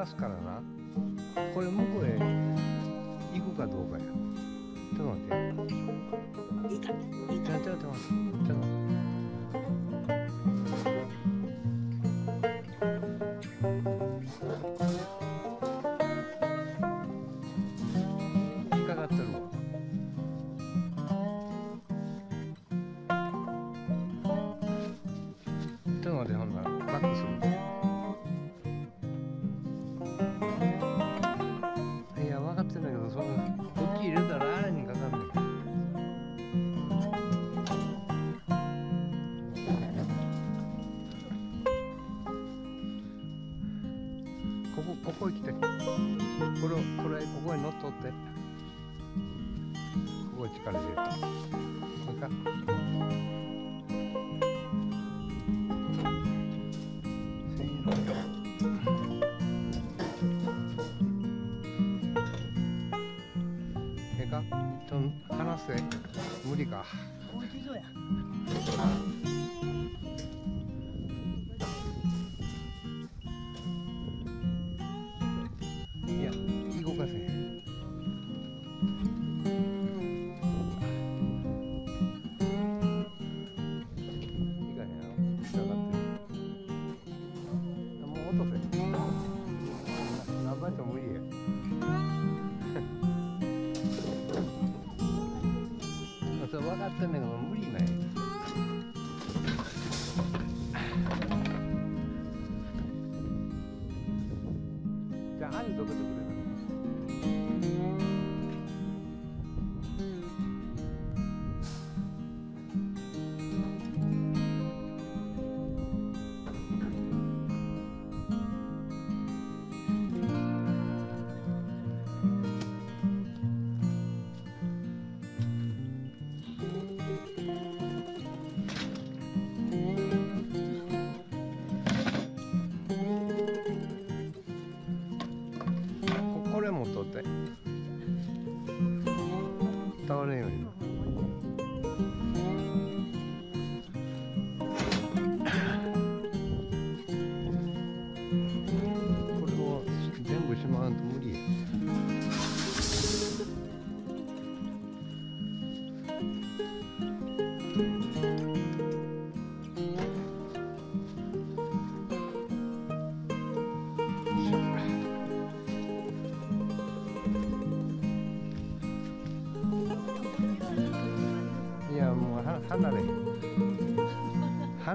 かすからなこれ向こうへ行くかどうかや。ちょっと待って。 배가 좀 하나씩 무리가. 오주소야. something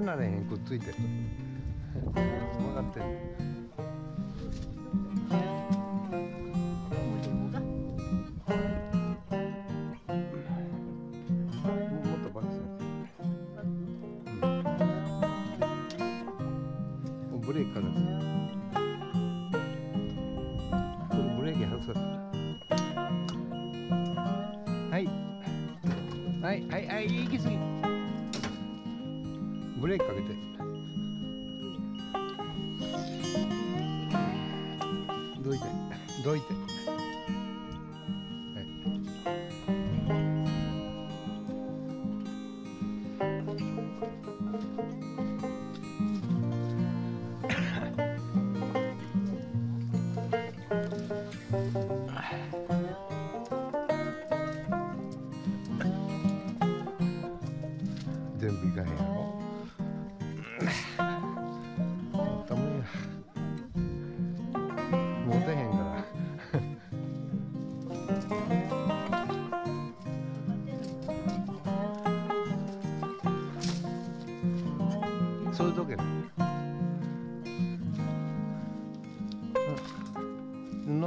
離れへんくっついてる。どいてどいて。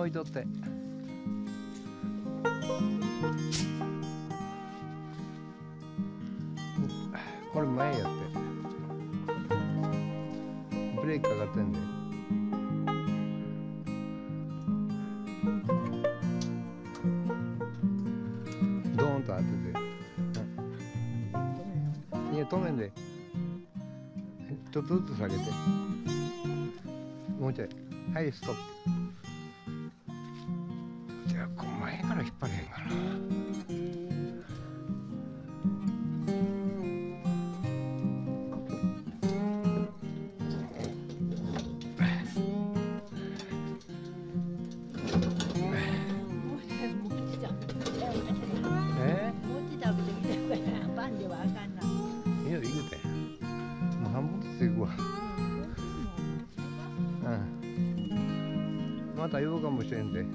いとって。これ前やって。ブレーキかかってんで。ドーンと当てて。いや止めんで。ちょっとずつ下げて。もうちょい。はいストップ。ら引っ張れへんかなえパンではあかんな。いいよ行くてもう半分ずつ行くわうん。また言うかもしれんで